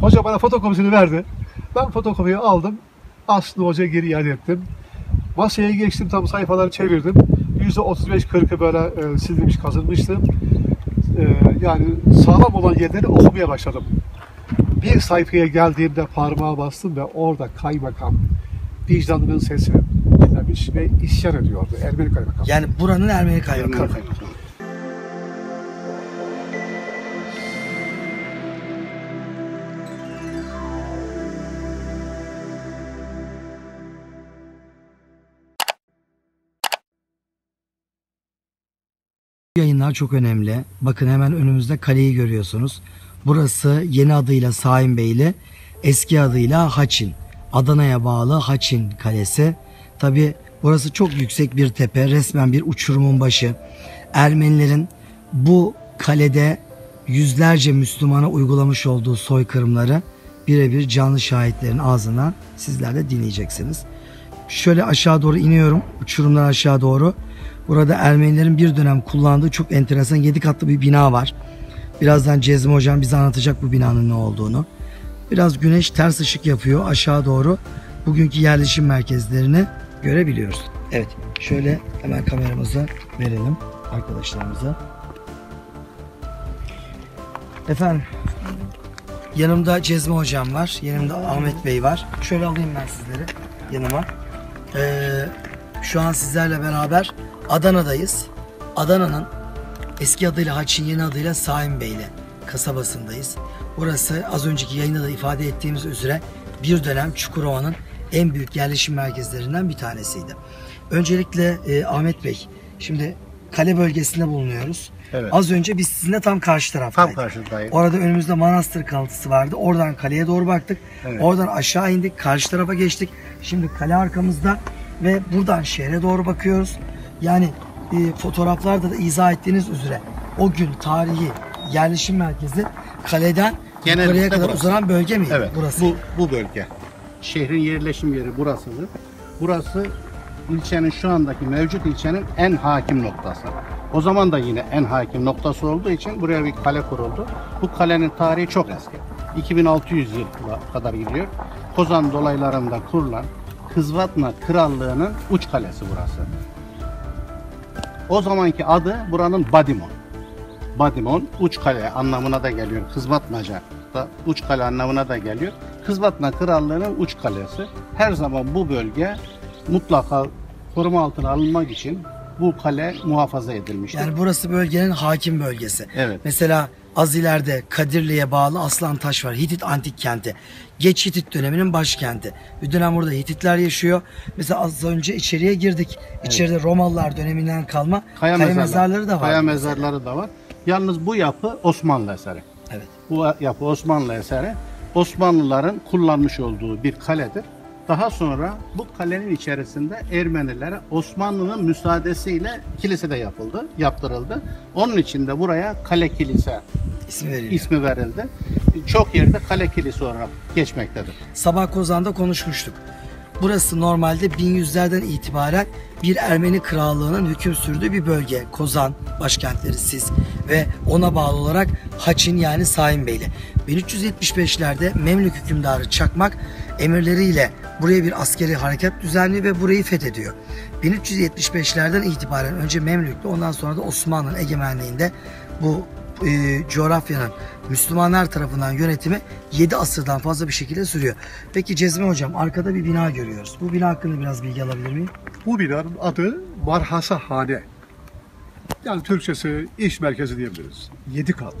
Hoca bana fotokopisini verdi. Ben fotokopiyi aldım. Aslı Hoca geri iade ettim. Masaya geçtim tam sayfaları çevirdim. %35-40'ı böyle e, silmiş kazınmıştı. E, yani sağlam olan yerleri okumaya başladım. Bir sayfaya geldiğimde parmağa bastım ve orada kaymakam vicdanının sesini dinlemiş ve isyan ediyordu Ermeni kaymakam. Yani buranın Ermeni kaymakamı. Yayınlar çok önemli. Bakın hemen önümüzde kaleyi görüyorsunuz. Burası yeni adıyla Saimbeyli, eski adıyla Haçin. Adana'ya bağlı Haçin Kalesi. Tabi burası çok yüksek bir tepe, resmen bir uçurumun başı. Ermenilerin bu kalede yüzlerce Müslümana uygulamış olduğu soykırımları birebir canlı şahitlerin ağzından sizler de dinleyeceksiniz. Şöyle aşağı doğru iniyorum. Uçurumdan aşağı doğru. Burada Ermenilerin bir dönem kullandığı çok enteresan 7 katlı bir bina var. Birazdan Cezmi Hocam bize anlatacak bu binanın ne olduğunu. Biraz güneş ters ışık yapıyor aşağı doğru. Bugünkü yerleşim merkezlerini görebiliyoruz. Evet şöyle hemen kameramızı verelim arkadaşlarımıza. Efendim yanımda Cezmi Hocam var. Yanımda Ahmet Bey var. Şöyle alayım ben sizleri yanıma. Ee, şu an sizlerle beraber Adana'dayız. Adana'nın eski adıyla Haçin yeni adıyla Saim Beyli kasabasındayız. Burası az önceki yayında da ifade ettiğimiz üzere bir dönem Çukurova'nın en büyük yerleşim merkezlerinden bir tanesiydi. Öncelikle e, Ahmet Bey, şimdi kale bölgesinde bulunuyoruz. Evet. Az önce biz sizinle tam karşı taraftaydık. Tam karşıdayım. Orada önümüzde manastır kalıntısı vardı. Oradan kaleye doğru baktık. Evet. Oradan aşağı indik. Karşı tarafa geçtik. Şimdi kale arkamızda ve buradan şehre doğru bakıyoruz. Yani e, fotoğraflarda da izah ettiğiniz üzere o gün tarihi yerleşim merkezi kaleden Genellikle yukarıya kadar burası. uzanan bölge miydi? Evet. Burası. Bu bu bölge. Şehrin yerleşim yeri burasıdır. Burası ilçenin şu andaki mevcut ilçenin en hakim noktası. O zaman da yine en hakim noktası olduğu için buraya bir kale kuruldu. Bu kalenin tarihi çok eski. 2600 yıla kadar gidiyor. Kozan dolaylarında kurulan Kızvatna Krallığı'nın uç kalesi burası. O zamanki adı buranın Badimon. Badimon uç kale anlamına da geliyor. Kızbatmaca da uç kale anlamına da geliyor. Kızbatma Krallığı'nın uç kalesi. Her zaman bu bölge mutlaka koruma altına alınmak için bu kale muhafaza edilmiştir. Yani burası bölgenin hakim bölgesi. Evet. Mesela az ileride Kadirli'ye bağlı Aslantaş var. Hitit antik kenti. Geç Hitit döneminin başkenti. Bir dönem burada Hititler yaşıyor. Mesela az önce içeriye girdik. İçeride Romalılar döneminden kalma Kaya, kaya, mezarları, mezarları da var. Kaya mezarları da var. Yalnız bu yapı Osmanlı eseri. Evet. Bu yapı Osmanlı eseri. Osmanlıların kullanmış olduğu bir kaledir. Daha sonra bu kalenin içerisinde Ermenilere Osmanlı'nın müsaadesiyle kilise de yapıldı, yaptırıldı. Onun için de buraya kale kilise İsmi veriliyor. ismi verildi. Çok yerde kale kilise olarak geçmektedir. Sabah Kozan'da konuşmuştuk. Burası normalde 1100'lerden itibaren bir Ermeni krallığının hüküm sürdüğü bir bölge. Kozan, başkentleri Sis ve ona bağlı olarak Haçin yani Saim Beyli. 1375'lerde Memlük hükümdarı Çakmak emirleriyle buraya bir askeri harekat düzenliyor ve burayı fethediyor. 1375'lerden itibaren önce Memlük'te ondan sonra da Osmanlı'nın egemenliğinde bu e, coğrafyanın Müslümanlar tarafından yönetimi 7 asırdan fazla bir şekilde sürüyor. Peki Cezmi Hocam arkada bir bina görüyoruz. Bu bina hakkında biraz bilgi alabilir miyim? Bu binanın adı Marhasa Hane. Yani Türkçesi iş merkezi diyebiliriz. Yedi katlı.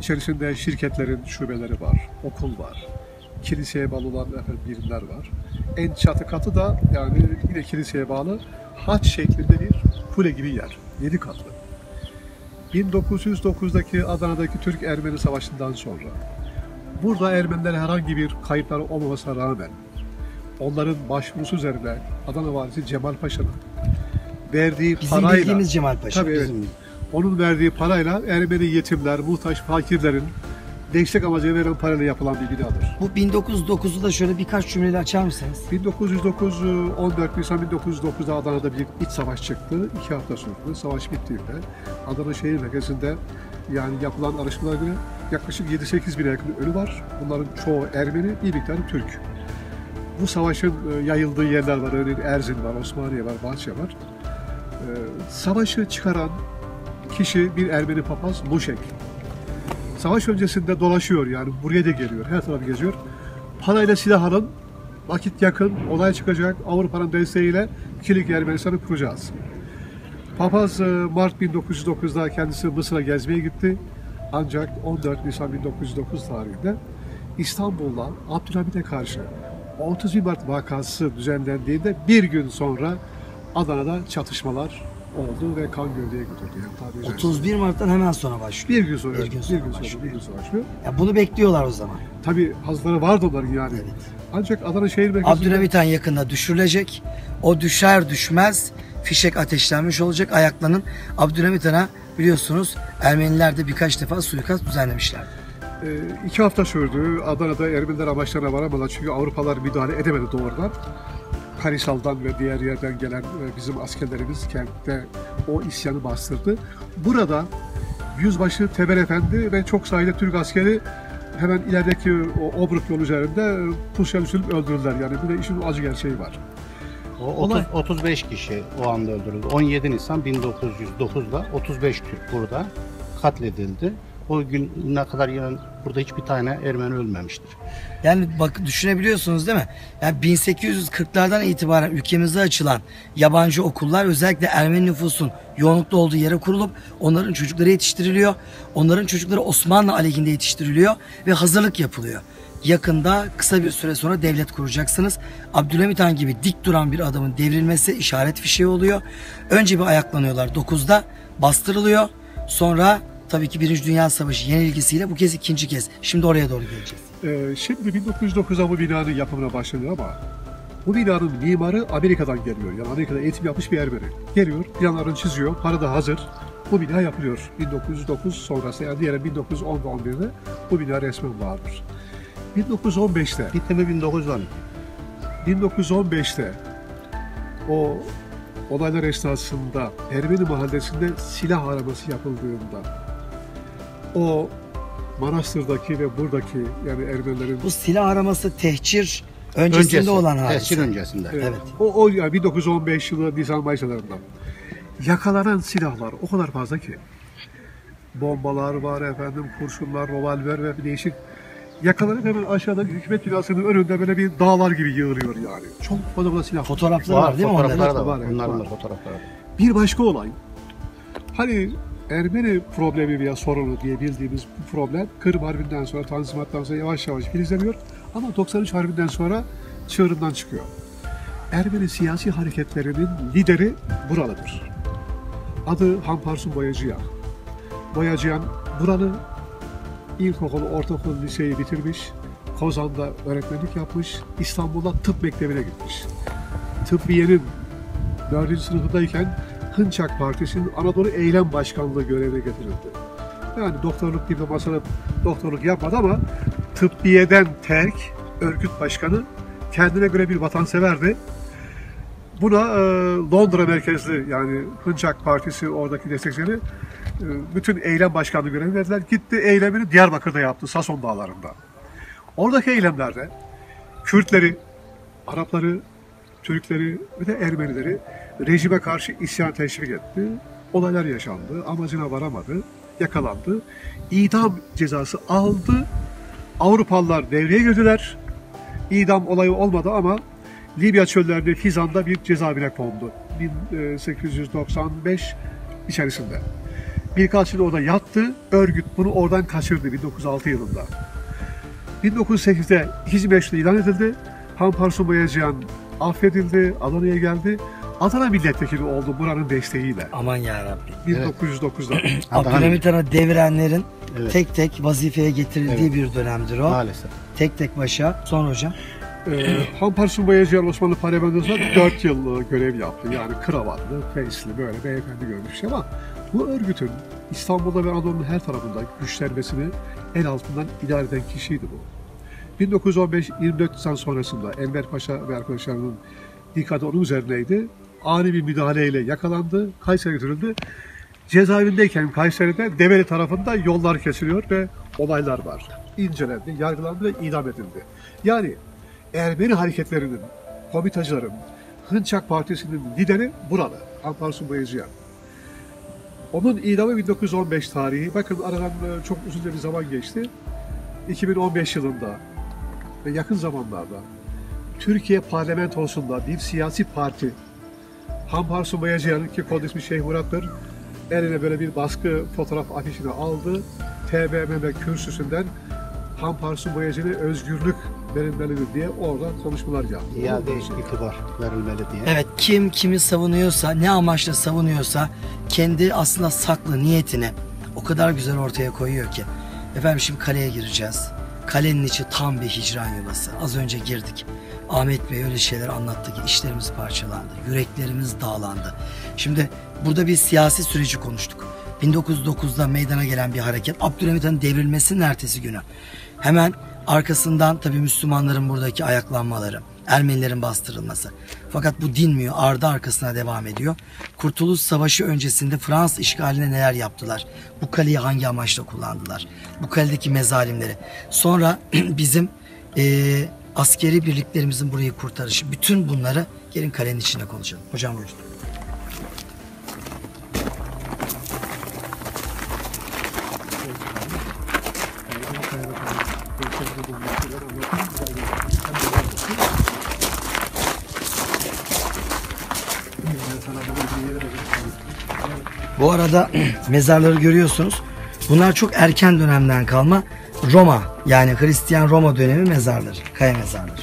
İçerisinde şirketlerin şubeleri var, okul var, kiliseye bağlı olan birimler var. En çatı katı da yani yine kiliseye bağlı haç şeklinde bir kule gibi yer. Yedi katlı. 1909'daki Adana'daki Türk-Ermeni Savaşı'ndan sonra burada Ermeniler herhangi bir kayıpları olmamasına rağmen onların başvurusu üzerine Adana Valisi Cemal Paşa'nın verdiği Bizim parayla bildiğimiz Cemal Paşa. Tabii evet. Onun verdiği parayla Ermeni yetimler, muhtaç fakirlerin destek amacıyla verilen parayla yapılan bir binadır. Bu 1909'u da şöyle birkaç cümleyle açar mısınız? 1909 14 Nisan 1909'da Adana'da bir iç savaş çıktı. İki hafta sonra savaş bittiğinde Adana şehir merkezinde Yani yapılan araştırmalara göre yaklaşık 7-8 bin yakın ölü var. Bunların çoğu Ermeni, bir miktarı Türk. Bu savaşın e, yayıldığı yerler var. Örneğin Erzin var, Osmaniye var, Bahçe var. E, Savaşı çıkaran kişi bir Ermeni papaz Muşek. Savaş öncesinde dolaşıyor yani buraya da geliyor, her tarafı geziyor. Parayla silah alın, vakit yakın, olay çıkacak, Avrupa'nın desteğiyle ikilik Ermenistan'ı kuracağız. Papaz e, Mart 1909'da kendisi Mısır'a gezmeye gitti. Ancak 14 Nisan 1909 tarihinde İstanbul'da Abdülhamid'e karşı 31 Mart vakası düzenlendiğinde bir gün sonra Adana'da çatışmalar oldu ve kan gövdeye götürdü. Yani caizse. 31 Mart'tan hemen sonra başlıyor. bir gün sonra, Bir bir gün gün sonra sonra, başlıyor. bir gün sonra başlıyor. Ya bunu bekliyorlar o zaman. Tabii hazırları vardı onların yani. Evet. Ancak Adana şehir merkezinde Abdülhamit Han yakında düşürülecek. O düşer düşmez fişek ateşlenmiş olacak ayaklanın. Abdülhamit Han'a biliyorsunuz Ermeniler de birkaç defa suikast düzenlemişler. e, iki hafta sürdü. Adana'da Ermeniler amaçlarına varamadılar çünkü Avrupalılar müdahale edemedi doğrudan. Karisal'dan ve diğer yerden gelen e, bizim askerlerimiz kentte o isyanı bastırdı. Burada Yüzbaşı Teber Efendi ve çok sayıda Türk askeri hemen ilerideki o Obruk yolu üzerinde e, pusuya düşürüp öldürdüler. Yani bir de işin acı gerçeği var. O 30, 35 kişi o anda öldürüldü. 17 Nisan 1909'da 35 Türk burada katledildi. O güne kadar yani burada hiçbir tane Ermeni ölmemiştir. Yani bak düşünebiliyorsunuz değil mi? Yani 1840'lardan itibaren ülkemizde açılan yabancı okullar özellikle Ermeni nüfusun yoğunlukta olduğu yere kurulup onların çocukları yetiştiriliyor. Onların çocukları Osmanlı aleyhinde yetiştiriliyor ve hazırlık yapılıyor. Yakında kısa bir süre sonra devlet kuracaksınız. Abdülhamit Han gibi dik duran bir adamın devrilmesi işaret fişeği oluyor. Önce bir ayaklanıyorlar 9'da bastırılıyor. Sonra tabii ki Birinci Dünya Savaşı yenilgisiyle bu kez ikinci kez. Şimdi oraya doğru geleceğiz. Ee, şimdi 1909'da bu binanın yapımına başladı ama bu binanın mimarı Amerika'dan geliyor. Yani Amerika'da eğitim yapmış bir Ermeni. Geliyor, planlarını çiziyor, para da hazır. Bu bina yapılıyor. 1909 sonrası yani diğer 1910 ve 11'de bu bina resmen vardır. 1915'te Bitimi 1910. 1915'te o olaylar esnasında Ermeni mahallesinde silah araması yapıldığında o Manastır'daki ve buradaki yani Ermenilerin Bu silah araması tehcir öncesinde Öncesi, olan hadise. tescil öncesinde. Evet. O, o yani 1915 yılı Nisan Mayıs aylarında yakalanan silahlar o kadar fazla ki bombalar var efendim kurşunlar, revolver ve değişik yakalanıp hemen aşağıda hükümet binasının önünde böyle bir dağlar gibi yığılıyor yani. Çok fazla fazla silah. Fotoğrafları var, Var, değil mi fotoğraflar onların? da var. Var, evet, Bunların var. da fotoğrafları var. Bir başka olay. Hani Ermeni problemi veya sorunu diye bildiğimiz bu problem Kırım Harbi'nden sonra, Tanzimat'tan sonra yavaş yavaş filizleniyor. Ama 93 Harbi'nden sonra çığırından çıkıyor. Ermeni siyasi hareketlerinin lideri buralıdır. Adı Hamparsun Boyacıyan. Boyacıyan buralı ilkokulu, ortaokul, liseyi bitirmiş. Kozan'da öğretmenlik yapmış. İstanbul'da tıp mektebine gitmiş. Tıbbiyenin 4. sınıfındayken Hınçak Partisi'nin Anadolu Eylem Başkanlığı görevine getirildi. Yani doktorluk diplomasını doktorluk yapmadı ama tıbbiyeden terk örgüt başkanı kendine göre bir vatanseverdi. Buna e, Londra merkezli yani Hınçak Partisi oradaki destekçileri e, bütün eylem başkanlığı görevi verdiler. Gitti eylemini Diyarbakır'da yaptı Sason Dağları'nda. Oradaki eylemlerde Kürtleri, Arapları, Türkleri ve de Ermenileri rejime karşı isyan teşvik etti. Olaylar yaşandı, amacına varamadı, yakalandı. İdam cezası aldı. Avrupalılar devreye girdiler. İdam olayı olmadı ama Libya çöllerinde Fizan'da bir cezaevine kondu. 1895 içerisinde. Birkaç yıl orada yattı. Örgüt bunu oradan kaçırdı 1906 yılında. 1908'de ikinci meşru ilan edildi. Hamparsu Boyacıyan affedildi, Adana'ya geldi. Adana milletvekili oldu buranın desteğiyle. Aman yarabbi. 1909'da. Adana- Abdülhamit Han'a devirenlerin Evet. tek tek vazifeye getirildiği Evet. bir dönemdir o. Maalesef. Tek tek başa. Son hocam. Ee, Hamparsun Boyacıyan Osmanlı Parlamentosu'nda 4 yıl e, görev yaptı. Yani kravatlı, feysli böyle beyefendi görmüş ama bu örgütün İstanbul'da ve Anadolu'nun her tarafında güçlenmesini el altından idare eden kişiydi bu. 1915-24 Nisan sonrasında Enver Paşa ve arkadaşlarının dikkati onun üzerineydi. Ani bir müdahaleyle yakalandı, Kayseri'ye götürüldü. Cezaevindeyken Kayseri'de Develi tarafında yollar kesiliyor ve olaylar var. İncelendi, yargılandı ve idam edildi. Yani Ermeni hareketlerinin, komitacıların, Hınçak Partisi'nin lideri buralı. Amparsu Boyacıyan. Onun idamı 1915 tarihi. Bakın aradan e, çok uzun bir zaman geçti. 2015 yılında ve yakın zamanlarda Türkiye parlamentosunda bir siyasi parti Hamparsu Boyacıyan'ın ki kod ismi Şeyh Murat'tır eline böyle bir baskı fotoğraf afişini aldı. TBMM kürsüsünden Hamparsu Boyacı'na özgürlük verilmelidir diye orada konuşmalar yaptı. İade itibar verilmeli diye. Evet kim kimi savunuyorsa ne amaçla savunuyorsa kendi aslında saklı niyetini o kadar güzel ortaya koyuyor ki. Efendim şimdi kaleye gireceğiz. Kalenin içi tam bir hicran yuvası. Az önce girdik. Ahmet Bey öyle şeyler anlattı ki işlerimiz parçalandı. Yüreklerimiz dağlandı. Şimdi burada bir siyasi süreci konuştuk. 1909'da meydana gelen bir hareket. Abdülhamit Han'ın devrilmesinin ertesi günü. Hemen arkasından tabii Müslümanların buradaki ayaklanmaları. Ermenilerin bastırılması. Fakat bu dinmiyor. Ardı arkasına devam ediyor. Kurtuluş Savaşı öncesinde Fransız işgaline neler yaptılar? Bu kaleyi hangi amaçla kullandılar? Bu kaledeki mezalimleri. Sonra bizim eee, askeri birliklerimizin burayı kurtarışı. Bütün bunları gelin kalenin içinde konuşalım. Hocam buyurun. Bu arada mezarları görüyorsunuz. Bunlar çok erken dönemden kalma Roma yani Hristiyan Roma dönemi mezarları, kaya mezarları.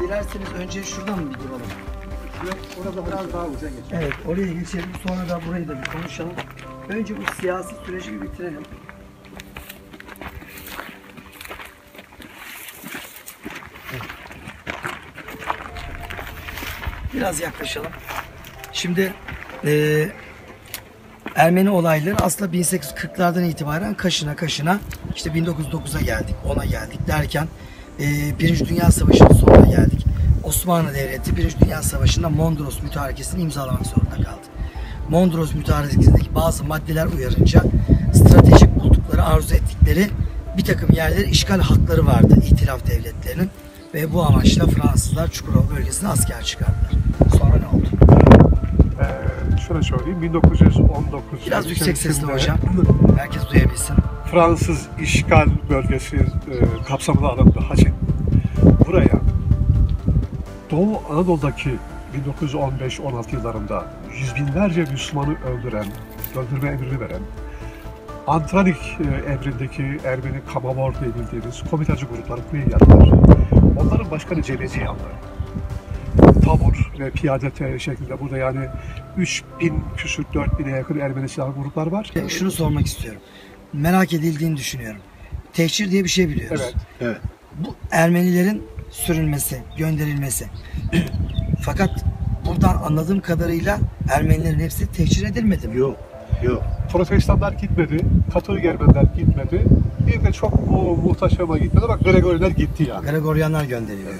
Dilerseniz önce şuradan mı bir duralım? Orada biraz daha uza geçelim. Evet oraya geçelim sonra da burayı da bir konuşalım. Önce bu siyasi süreci bir bitirelim. Biraz yaklaşalım. Şimdi eee, Ermeni olayları aslında 1840'lardan itibaren kaşına kaşına işte 1909'a geldik, 10'a geldik derken eee Birinci Dünya Savaşı'nın sonuna geldik. Osmanlı Devleti Birinci Dünya Savaşı'nda Mondros Mütarekesi'ni imzalamak zorunda kaldı. Mondros Mütarekesi'ndeki bazı maddeler uyarınca stratejik buldukları, arzu ettikleri bir takım yerleri işgal hakları vardı ihtilaf devletlerinin ve bu amaçla Fransızlar Çukurova bölgesine asker çıkardılar. Sonra ne oldu? Ee, şöyle söyleyeyim 1919 Biraz yüksek sesli hocam. Herkes duyabilsin. Fransız işgal bölgesi e, kapsamına alındı Haçin. Buraya Doğu Anadolu'daki 1915-16 yıllarında yüz binlerce Müslümanı öldüren, öldürme emrini veren Antranik e, emrindeki Ermeni Kamavor diye bildiğimiz komitacı grupları buraya geldiler. Onların başkanı Cebeci yandı. Tabur ve piyade şeklinde burada yani 3000 küsür 4000'e yakın Ermeni silahlı gruplar var. E, Şunu sormak istiyorum. Merak edildiğini düşünüyorum. Tehcir diye bir şey biliyoruz. Evet. Evet. Bu Ermenilerin sürülmesi, gönderilmesi. Fakat buradan anladığım kadarıyla Ermenilerin hepsi tehcir edilmedi mi? Yok. Yok. Protestanlar gitmedi, Katolik Ermeniler gitmedi. Bir de çok bu muhtaşama gitmedi. Bak Gregoriler gitti yani. Gregoryanlar gönderiliyor.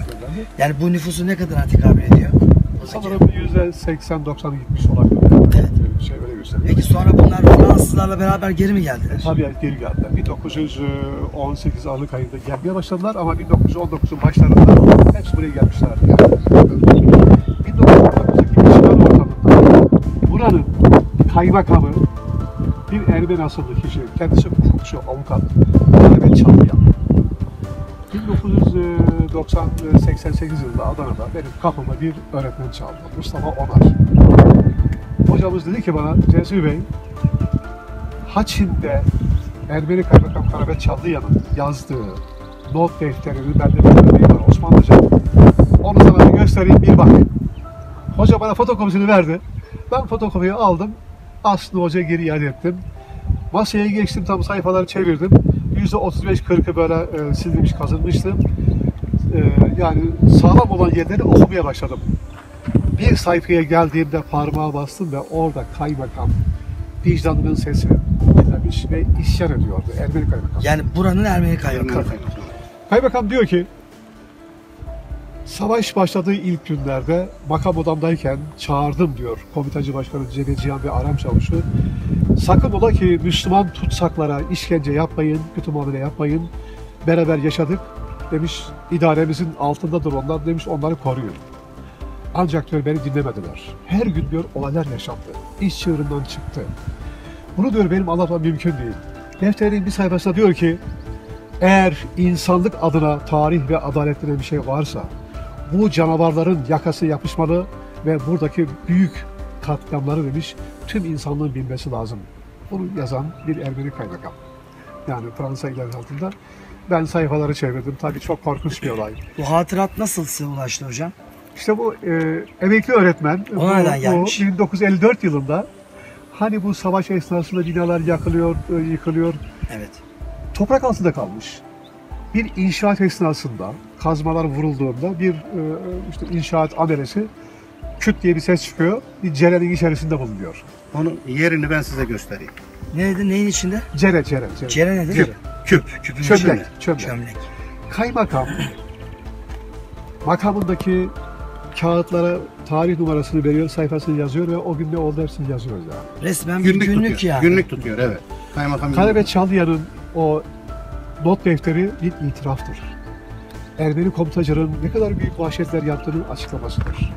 Yani bu nüfusu ne kadar tekabül ediyor? Sanırım yüzde 80-90 gitmiş olabilir. Evet. Bir şey öyle gösteriyor. Peki sonra bunlar Fransızlarla beraber geri mi geldiler? Tabii geri geldiler. 1918 Aralık ayında gelmeye başladılar ama 1919'un başlarında hepsi buraya gelmişler. Yani. 1919'daki işgal ortamında buranın kaymakamı bir Ermeni asıllı kişi, kendisi hukukçu, avukat, Mehmet Çalıyan. 1988 yılında Adana'da benim kapıma bir öğretmen çaldı. Mustafa Onar. Hocamız dedi ki bana, Cezmi Bey, Haçin'de Ermeni Kaymakam Karabet Çaldıyan'ın yazdığı not defterini bende bir örneği var Osmanlıca. Onu sana bir göstereyim bir bak. Hoca bana fotokopisini verdi. Ben fotokopiyi aldım. Aslı Hoca geri iade ettim. Masaya geçtim tam sayfaları çevirdim. %35-40'ı böyle e, silmiş kazınmıştı. E, yani sağlam olan yerleri okumaya başladım. Bir sayfaya geldiğimde parmağı bastım ve orada kaymakam vicdanının sesi dinlemiş ve isyan ediyordu Ermeni kaymakam. Yani buranın Ermeni kaymakamı. Kaymakam diyor ki savaş başladığı ilk günlerde makam odamdayken çağırdım diyor komitacı başkanı Cemil Cihan ve Aram Çavuş'u. Sakın ola ki Müslüman tutsaklara işkence yapmayın, kötü muamele yapmayın. Beraber yaşadık demiş idaremizin altındadır onlar demiş onları koruyun. Ancak diyor beni dinlemediler. Her gün diyor olaylar yaşandı. İş çığırından çıktı. Bunu diyor benim anlatmam mümkün değil. Defterin bir sayfasında diyor ki eğer insanlık adına tarih ve adalet denen bir şey varsa bu canavarların yakası yapışmalı ve buradaki büyük katliamları demiş tüm insanlığın bilmesi lazım. Bunu yazan bir Ermeni kaymakam. Yani Fransa ileri altında. Ben sayfaları çevirdim. Tabii çok korkunç bir olay. Bu hatırat nasıl size ulaştı hocam? İşte bu e, emekli öğretmen O bu, nereden bu gelmiş? 1954 yılında hani bu savaş esnasında binalar yakılıyor, e, yıkılıyor. Evet. toprak altında kalmış. Bir inşaat esnasında kazmalar vurulduğunda bir e, işte inşaat amelesi küt diye bir ses çıkıyor. Bir cerenin içerisinde bulunuyor. Onun yerini ben size göstereyim. Ne dedi? Neyin içinde? Cere, cere, cere. Cere nedir? Küp, Küp. Küpün çömlek, içinde. çömlek. Çömlek. Kaymakam makamındaki kağıtlara tarih numarasını veriyor, sayfasını yazıyor ve o gün ne oldu hepsini yazıyor yani. Resmen bir Günlük, günlük, tutuyor. yani. Günlük tutuyor evet. Kaymakam Kale günlük. ve Çalıyan'ın o not defteri bir itiraftır. Ermeni komutacının ne kadar büyük vahşetler yaptığının açıklamasıdır.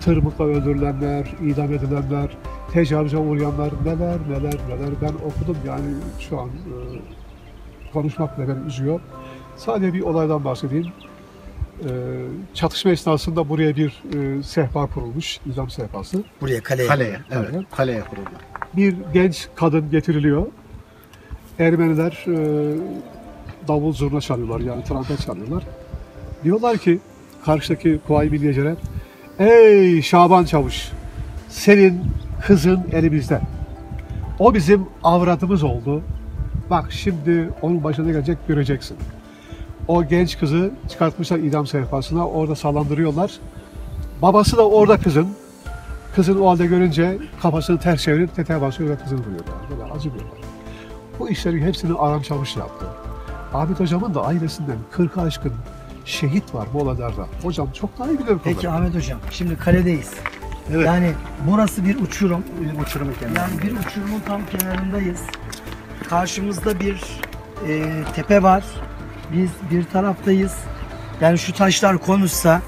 Tırmıkla öldürülenler, idam edilenler, tecavüze uğrayanlar neler neler neler ben okudum yani şu an e, konuşmak bile beni üzüyor. Sadece bir olaydan bahsedeyim. E, çatışma esnasında buraya bir e, sehpa kurulmuş, idam sehpası. Buraya kaleye. Kaleye. Evet. Evet. Kaleye kuruldu. bir genç kadın getiriliyor. Ermeniler e, davul zurna çalıyorlar yani trompet çalıyorlar. Diyorlar ki karşıdaki Kuvayi Milliyeciler Ey Şaban Çavuş senin kızın elimizde. O bizim avradımız oldu. Bak şimdi onun başına gelecek göreceksin. O genç kızı çıkartmışlar idam sehpasına orada sallandırıyorlar. Babası da orada kızın. Kızın o halde görünce kafasını ters çevirip tetiğe basıyor ve kızını vuruyorlar. Böyle acımıyorlar. Bu işleri hepsini Aram Çavuş yaptı. Ahmet Hocam'ın da ailesinden 40 aşkın şehit var bu olaylarda. Hocam çok daha iyi bilir Peki. Ahmet hocam şimdi kaledeyiz. Evet. Yani burası bir uçurum. Uçurumu kenarında. Yani bir uçurumun tam kenarındayız. Karşımızda bir e, tepe var. Biz bir taraftayız. Yani şu taşlar konuşsa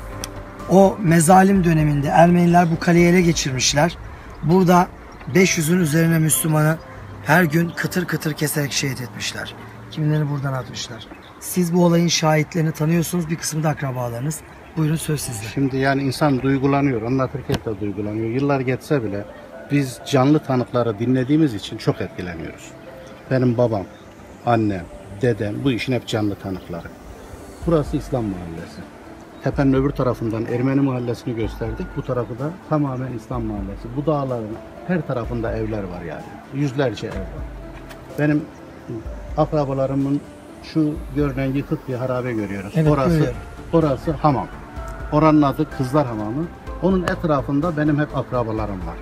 o mezalim döneminde Ermeniler bu kaleyi ele geçirmişler. Burada 500'ün üzerine Müslümanı her gün kıtır kıtır keserek şehit etmişler. Kimilerini buradan atmışlar. Siz bu olayın şahitlerini tanıyorsunuz. Bir kısmı da akrabalarınız. Buyurun söz sizde. Şimdi yani insan duygulanıyor, anlatırken de duygulanıyor. Yıllar geçse bile biz canlı tanıkları dinlediğimiz için çok etkileniyoruz. Benim babam, annem, dedem bu işin hep canlı tanıkları. Burası İslam mahallesi. Tepenin öbür tarafından Ermeni mahallesini gösterdik. Bu tarafı da tamamen İslam mahallesi. Bu dağların her tarafında evler var yani. Yüzlerce ev var. Benim akrabalarımın şu görünen yıkık bir harabe görüyoruz. Evet, orası, görüyorum. orası hamam. Oranın adı Kızlar Hamamı. Onun etrafında benim hep akrabalarım var.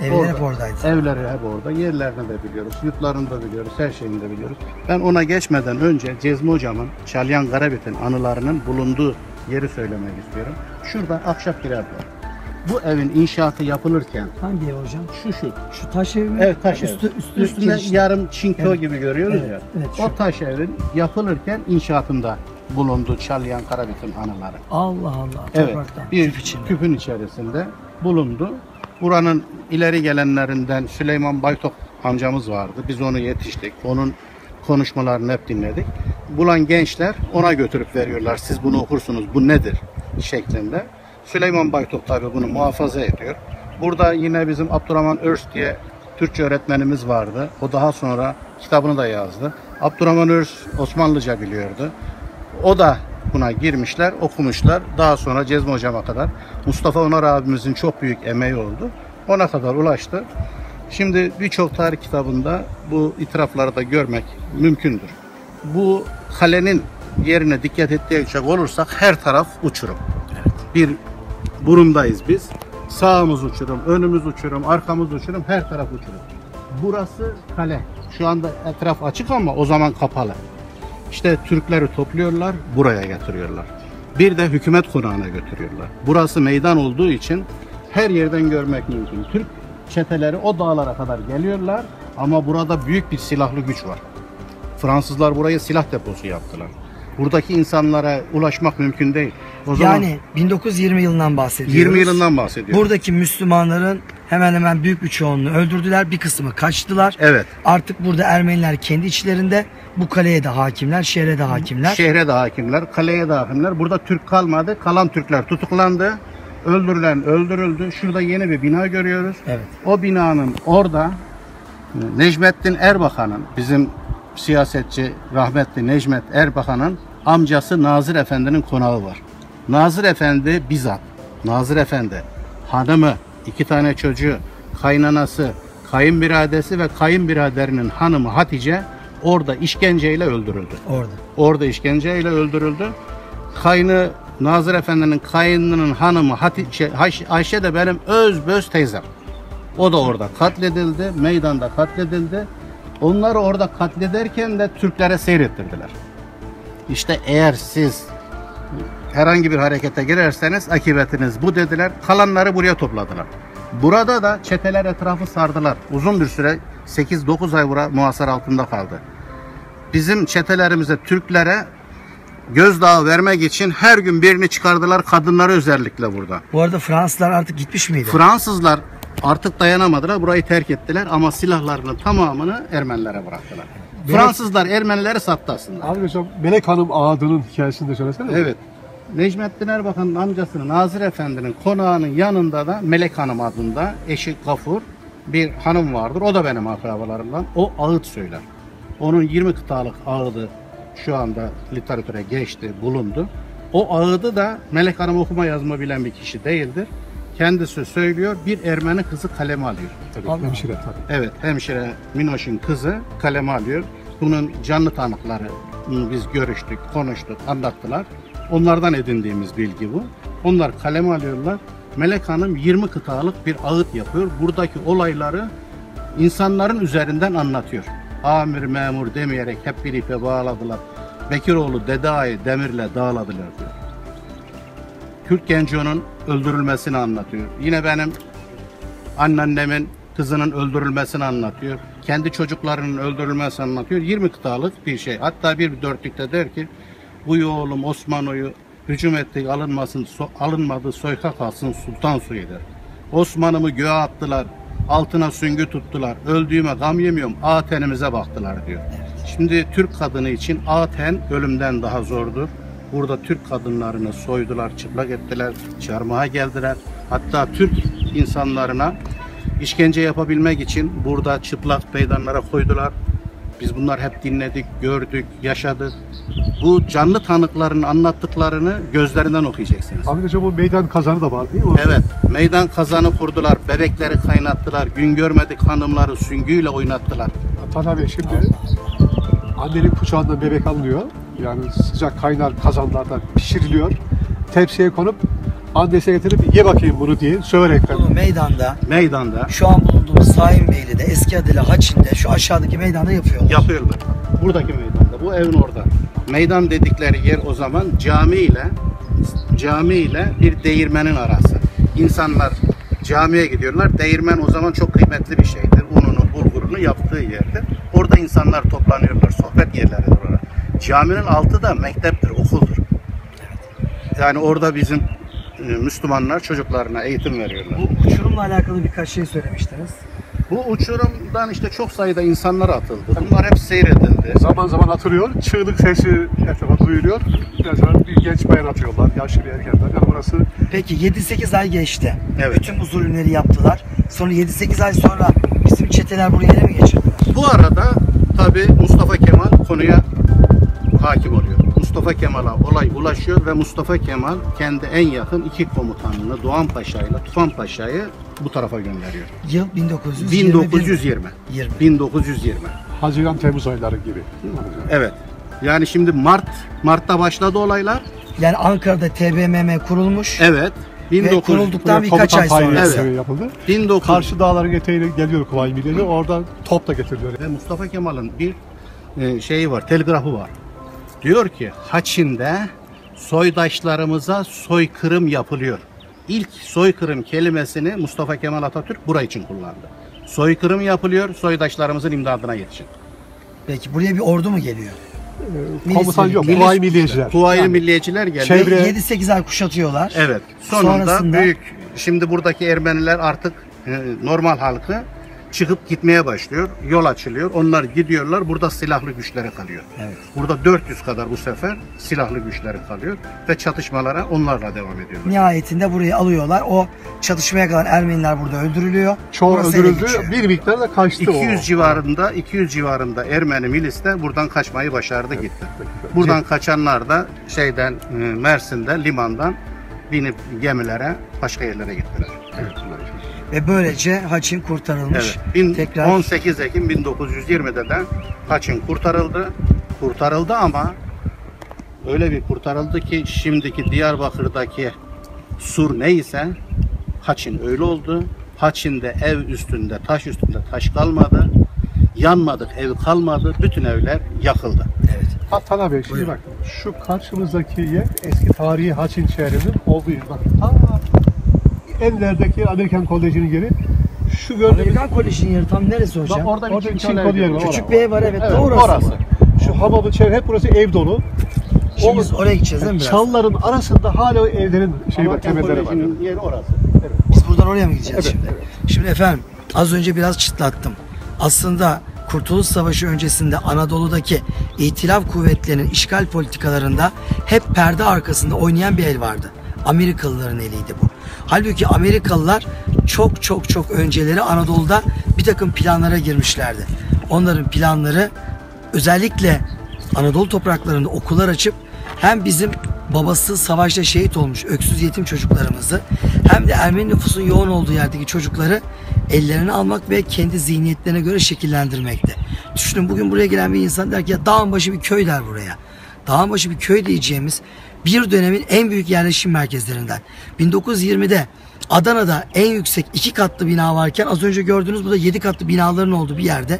Evler Orada. hep oradaydı. Evleri hep orada. Yerlerini de biliyoruz. Yurtlarını da biliyoruz. Her şeyini de biliyoruz. Ben ona geçmeden önce Cezmi Hocam'ın Çalyan Karabit'in anılarının bulunduğu yeri söylemek istiyorum. Şurada ahşap bir ev var. Bu evin inşaatı yapılırken Hangi ev hocam? şu şu. Şu taş ev mi? Evet taş üstü, ev. Üstü, Üstünde kirişli. yarım çinko Evet. gibi görüyoruz Evet, ya. evet, şu. o taş evin yapılırken inşaatında bulundu Çalyan Karabit'in anıları. Allah Allah. Evet, Topraktan. bir küpün içerisinde bulundu. Buranın ileri gelenlerinden Süleyman Baytok amcamız vardı. Biz onu yetiştik. Onun konuşmalarını hep dinledik. Bulan gençler ona götürüp veriyorlar. Siz bunu okursunuz. Bu nedir? şeklinde. Süleyman Baytok tabi bunu muhafaza ediyor. Burada yine bizim Abdurrahman Örs diye Türkçe öğretmenimiz vardı. O daha sonra kitabını da yazdı. Abdurrahman Örs Osmanlıca biliyordu. O da buna girmişler, okumuşlar. Daha sonra Cezmi Hocam'a kadar Mustafa Onar abimizin çok büyük emeği oldu. Ona kadar ulaştı. Şimdi birçok tarih kitabında bu itirafları da görmek mümkündür. Bu kalenin yerine dikkat edecek olursak her taraf uçurum. Bir burundayız biz. Sağımız uçurum, önümüz uçurum, arkamız uçurum, her taraf uçurum. Burası kale. Şu anda etraf açık ama o zaman kapalı. İşte Türkleri topluyorlar, buraya getiriyorlar. Bir de hükümet konağına götürüyorlar. Burası meydan olduğu için her yerden görmek mümkün. Türk çeteleri o dağlara kadar geliyorlar ama burada büyük bir silahlı güç var. Fransızlar burayı silah deposu yaptılar. Buradaki insanlara ulaşmak mümkün değil. O zaman Yani 1920 yılından bahsediyoruz. 20 yılından bahsediyorum. Buradaki Müslümanların hemen hemen büyük bir çoğunluğu öldürdüler. Bir kısmı kaçtılar. Evet. Artık burada Ermeniler kendi içlerinde bu kaleye de hakimler, şehre de hakimler. Şehre de hakimler, kaleye de hakimler. Burada Türk kalmadı. Kalan Türkler tutuklandı. Öldürülen öldürüldü. Şurada yeni bir bina görüyoruz. Evet. O binanın orada e, Necmettin Erbakan'ın bizim siyasetçi rahmetli Necmet Erbakan'ın amcası Nazır Efendi'nin konağı var. Nazır Efendi bizzat Nazır Efendi hanımı, iki tane çocuğu, kaynanası, kayınbiradesi ve kayınbiraderinin hanımı Hatice orada işkenceyle öldürüldü. Orada. Orada işkenceyle öldürüldü. Kaynı Nazır Efendi'nin kayınının hanımı Hatice, Ayşe, de benim öz böz teyzem. O da orada katledildi. Meydanda katledildi. Onları orada katlederken de Türklere seyrettirdiler. İşte eğer siz herhangi bir harekete girerseniz akıbetiniz bu dediler. Kalanları buraya topladılar. Burada da çeteler etrafı sardılar. Uzun bir süre 8-9 ay bura muhasar altında kaldı. Bizim çetelerimize, Türklere gözdağı vermek için her gün birini çıkardılar. Kadınları özellikle burada. Bu arada Fransızlar artık gitmiş miydi? Fransızlar artık dayanamadılar. Burayı terk ettiler ama silahlarının tamamını Ermenilere bıraktılar. Fransızlar Ermenileri sattı aslında. Abi hocam Melek Hanım ağadının hikayesini de söylesene. Evet. Necmettin Erbakan'ın amcasının Nazır Efendi'nin konağının yanında da Melek Hanım adında eşi Gafur bir hanım vardır. O da benim akrabalarımdan. O ağıt söyler. Onun 20 kıtalık ağıdı şu anda literatüre geçti, bulundu. O ağıdı da Melek Hanım okuma yazma bilen bir kişi değildir. Kendisi söylüyor, bir Ermeni kızı kaleme alıyor. Tabii, hemşire tabii. Evet, hemşire Minoş'un kızı kaleme alıyor. Bunun canlı tanıkları biz görüştük, konuştuk, anlattılar. Onlardan edindiğimiz bilgi bu. Onlar kaleme alıyorlar. Melek Hanım 20 kıtalık bir ağıt yapıyor. Buradaki olayları insanların üzerinden anlatıyor. Amir memur demeyerek hep bir ipe bağladılar. Bekiroğlu Deda'yı demirle dağladılar diyor. Kürt Genco'nun öldürülmesini anlatıyor. Yine benim anneannemin kızının öldürülmesini anlatıyor. Kendi çocuklarının öldürülmesini anlatıyor. 20 kıtalık bir şey. Hatta bir dörtlükte der ki bu oğlum Osmano'yu hücum ettik alınmasın, so- alınmadı soyka kalsın sultan suyu der. Osman'ımı göğe attılar, altına süngü tuttular, öldüğüme gam yemiyorum, ağ tenimize baktılar diyor. Şimdi Türk kadını için ağ ten ölümden daha zordur. Burada Türk kadınlarını soydular, çıplak ettiler, çarmıha geldiler. Hatta Türk insanlarına işkence yapabilmek için burada çıplak meydanlara koydular. Biz bunlar hep dinledik, gördük, yaşadık. Bu canlı tanıkların anlattıklarını gözlerinden okuyacaksınız. Abi hocam bu meydan kazanı da var değil mi? Evet, meydan kazanı kurdular, bebekleri kaynattılar, gün görmedik hanımları süngüyle oynattılar. Taner Bey şimdi annenin kucağından bebek alınıyor. Yani sıcak kaynar kazanlarda pişiriliyor. Tepsiye konup annesine getirip ye bakayım bunu diye söverek Bu meydanda Meydanda şu an bulunduğumuz Saim Beyli'de eski adıyla Haçin'de şu aşağıdaki meydanda yapıyorlar. yapıyorlar. Buradaki meydanda, bu evin orada. Meydan dedikleri yer o zaman cami ile cami ile bir değirmenin arası. İnsanlar camiye gidiyorlar. Değirmen o zaman çok kıymetli bir şeydir. Ununu, bulgurunu yaptığı yerdir. Orada insanlar toplanıyorlar. Sohbet yerleridir orada. Caminin altı da mekteptir, okuldur. Yani orada bizim Müslümanlar çocuklarına eğitim veriyorlar. Bu uçurumla alakalı birkaç şey söylemiştiniz. Bu uçurumdan işte çok sayıda insanlar atıldı. Bunlar hep seyredildi. zaman zaman atılıyor. Çığlık sesi etrafa duyuluyor. Mesela bir genç bayan atıyorlar. Yaşlı bir erkekler. Yani burası Peki 7-8 ay geçti. Evet. Bütün bu zulümleri yaptılar. Sonra 7-8 ay sonra bizim çeteler buraya ele mi geçirdiler? Bu arada tabi Mustafa Kemal konuya hakim oluyor. Mustafa Kemal'a olay ulaşıyor ve Mustafa Kemal kendi en yakın iki komutanını Doğan Paşa ile Tufan Paşa'yı bu tarafa gönderiyor. Yıl 1921. 1920. 20. 1920. Haziran Temmuz ayları gibi. Evet. Yani şimdi Mart Mart'ta başladı olaylar. Yani Ankara'da TBMM kurulmuş. Evet. Ve 1900 kurulduktan birkaç ay sonra. Evet. yapıldı. 1900 Karşı dağların eteğine geliyor Kuvayi Milliye. Oradan top da getiriliyor. Ve Mustafa Kemal'in bir e, şeyi var, telgrafı var. Diyor ki Haçin'de soydaşlarımıza soykırım yapılıyor. İlk soykırım kelimesini Mustafa Kemal Atatürk burayı için kullandı. Soykırım yapılıyor, soydaşlarımızın imdadına yetişin. Peki buraya bir ordu mu geliyor? Milis Komutan yok. birlikleri. Kuvayi Milliyeciler. Kuvayi Milliyeciler geldi. Çevre- 7-8 ay kuşatıyorlar. Evet. Sonunda Sonrasında- büyük şimdi buradaki Ermeniler artık e, normal halkı çıkıp gitmeye başlıyor. Yol açılıyor. Onlar gidiyorlar. Burada silahlı güçleri kalıyor. Evet. Burada 400 kadar bu sefer silahlı güçleri kalıyor ve çatışmalara onlarla devam ediyorlar. Nihayetinde burayı alıyorlar. O çatışmaya kalan Ermeniler burada öldürülüyor. Çoğu Burası öldürüldü. Bir miktar da kaçtı 200 o. civarında 200 civarında Ermeni milis de buradan kaçmayı başardı gitti. Buradan kaçanlar da şeyden e, Mersin'de limandan binip gemilere başka yerlere gittiler. Ve böylece Haçin kurtarılmış. Evet. Bin- Tekrar 18 Ekim 1920'de de Haçin kurtarıldı. Kurtarıldı ama öyle bir kurtarıldı ki şimdiki Diyarbakır'daki sur neyse Haçin öyle oldu. Haçin'de ev üstünde, taş üstünde taş kalmadı. Yanmadık ev kalmadı. Bütün evler yakıldı. evet. Hatta abi şimdi Buyurun. bak şu karşımızdaki yer eski tarihi Haçin şehrinin olduğu yer. Bak ta enlerdeki Amerikan Koleji'nin yeri. Şu gördüğünüz Amerikan Koleji'nin yeri tam neresi hocam? Bak orada bir orada bir çinko çinko yer var. Küçük bir ev var evet, Evet, doğru orası. orası. Şu hamamın çevre hep burası ev dolu. Şimdi biz oraya gideceğiz değil mi biraz? Çalların arasında hala o evlerin şey var, Amerikan temelleri var. Koleji'nin yeri orası. Biz buradan oraya mı gideceğiz Evet, şimdi? Şimdi efendim az önce biraz çıtlattım. Aslında Kurtuluş Savaşı öncesinde Anadolu'daki İtilaf kuvvetlerinin işgal politikalarında hep perde arkasında oynayan bir el vardı. Amerikalıların eliydi bu. Halbuki Amerikalılar çok çok çok önceleri Anadolu'da bir takım planlara girmişlerdi. Onların planları özellikle Anadolu topraklarında okullar açıp hem bizim babası savaşta şehit olmuş öksüz yetim çocuklarımızı hem de Ermeni nüfusun yoğun olduğu yerdeki çocukları ellerine almak ve kendi zihniyetlerine göre şekillendirmekte. Düşünün bugün buraya gelen bir insan der ki ya dağın başı bir köy der buraya. Dağın başı bir köy diyeceğimiz bir dönemin en büyük yerleşim merkezlerinden. 1920'de Adana'da en yüksek iki katlı bina varken az önce gördüğünüz burada yedi katlı binaların olduğu bir yerde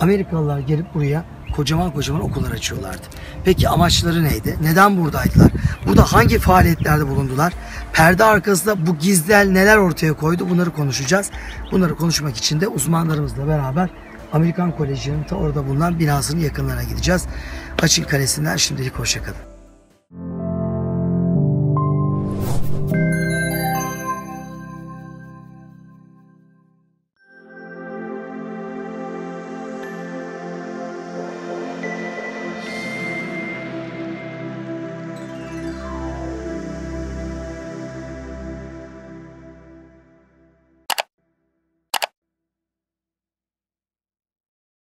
Amerikalılar gelip buraya kocaman kocaman okullar açıyorlardı. Peki amaçları neydi? Neden buradaydılar? Burada hangi faaliyetlerde bulundular? Perde arkasında bu gizler neler ortaya koydu? Bunları konuşacağız. Bunları konuşmak için de uzmanlarımızla beraber Amerikan Koleji'nin orada bulunan binasının yakınlarına gideceğiz. Açın Kalesi'nden şimdilik hoşçakalın.